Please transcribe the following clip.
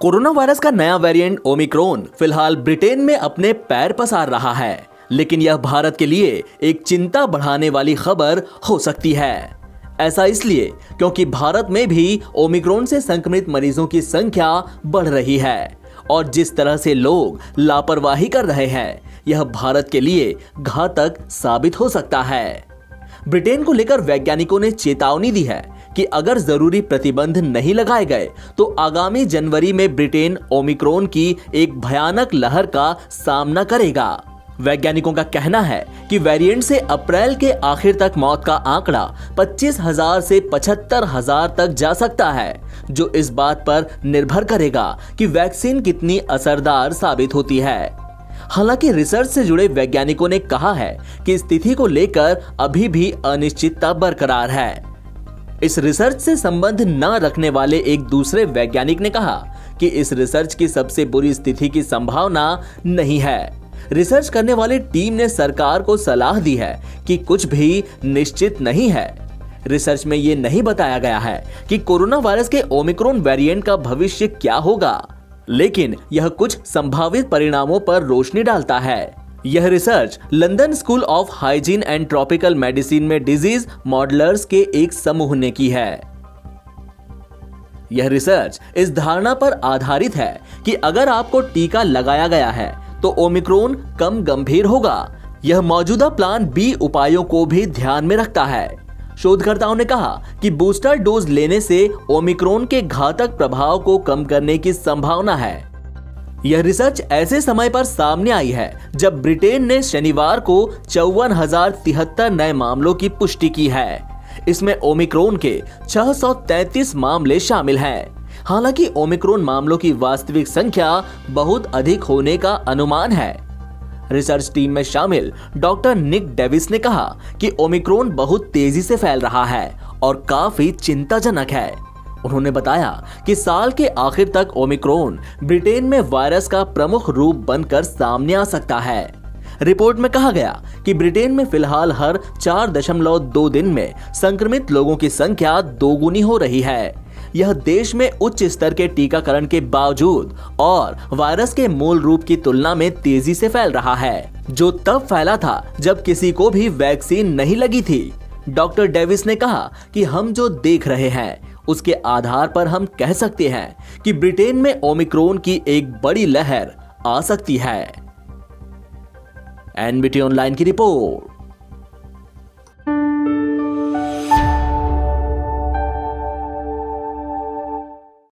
Corona virus का नया variant Omicron फ़िलहाल ब्रिटेन में अपने पैर पसार रहा है, लेकिन यह भारत के लिए एक चिंता बढ़ाने वाली खबर हो सकती है। ऐसा इसलिए क्योंकि भारत में भी ओमिक्रोन से संक्रमित मरीजों की संख्या बढ़ रही है और जिस तरह से लोग लापरवाही कर रहे हैं, यह भारत के लिए घातक साबित हो सकता है। ब्रिटेन को लेकर वैज्ञानिकों ने चेतावनी दी है कि अगर ज़रूरी प्रतिबंध नहीं लगाए गए तो आगामी जनवरी में ब्रिटेन ओमिक्रोन की एक भयानक लहर का सामना करेगा। वैज्ञानिकों का कहना है कि वेरिएंट से अप्रैल के आखिर तक मौत का आंकड़ा पच्चीस हज़ार से पचहत्तर हज़ार तक जा सकता है, जो इस बात पर निर्भर करेगा कि वैक्सीन कितनी असरदार साबित होती है। हालाँकि रिसर्च से जुड़े वैज्ञानिकों ने कहा है कि स्थिति को लेकर अभी भी अनिश्चितता बरकरार है। इस रिसर्च से संबंध न रखने वाले एक दूसरे वैज्ञानिक ने कहा कि इस रिसर्च की सबसे बुरी स्थिति की संभावना नहीं है। रिसर्च करने वाली टीम ने सरकार को सलाह दी है कि कुछ भी निश्चित नहीं है। रिसर्च में ये नहीं बताया गया है कि कोरोना वायरस के ओमिक्रॉन वेरिएंट का भविष्य क्या होगा, लेकिन यह कुछ संभावित परिणामों पर रोशनी डालता है। यह research London School of Hygiene and Tropical Medicine में डिज़ीज़ मॉडलर्स के एक समूह ने की है। यह रिसर्च इस धारणा पर आधारित है कि अगर आपको टीका लगाया गया है तो ओमिक्रोन कम गंभीर होगा। यह मौजूदा प्लान बी उपायों को भी ध्यान में रखता है। शोधकर्ताओं ने कहा कि बूस्टर डोज लेने से ओमिक्रोन के घातक प्रभाव को कम करने की संभावना है। यह रिसर्च ऐसे समय पर सामने आई है, जब ब्रिटेन ने शनिवार को चौवन हज़ार तिहत्तर नए मामलों की पुष्टि की है। इसमें ओमिक्रोन के 633 मामले शामिल हैं। हालाँकि ओमिक्रोन मामलों की वास्तविक संख्या बहुत अधिक होने का अनुमान है। रिसर्च टीम में शामिल डॉक्टर निक डेविस ने कहा कि ओमिक्रोन बहुत तेज़ी से फैल रहा है और काफ़ी चिंताजनक है। उन्होंने बताया कि साल के आखिर तक ओमिक्रोन ब्रिटेन में वायरस का प्रमुख रूप बनकर सामने आ सकता है। रिपोर्ट में कहा गया कि ब्रिटेन में फ़िलहाल हर चार दशमलव दो दिन में संक्रमित लोगों की संख्या दोगुनी हो रही है। यह देश में उच्च स्तर के टीकाकरण के बावजूद और वायरस के मूल रूप की तुलना में तेज़ी से फैल रहा है, जो तब फैला था जब किसी को भी वैक्सीन नहीं लगी थी। डॉक्टर डेविस ने कहा कि हम जो देख रहे हैं उसके आधार पर हम कह सकते हैं कि ब्रिटेन में ओमिक्रोन की एक बड़ी लहर आ सकती है। एनबीटी ऑनलाइन की रिपोर्ट।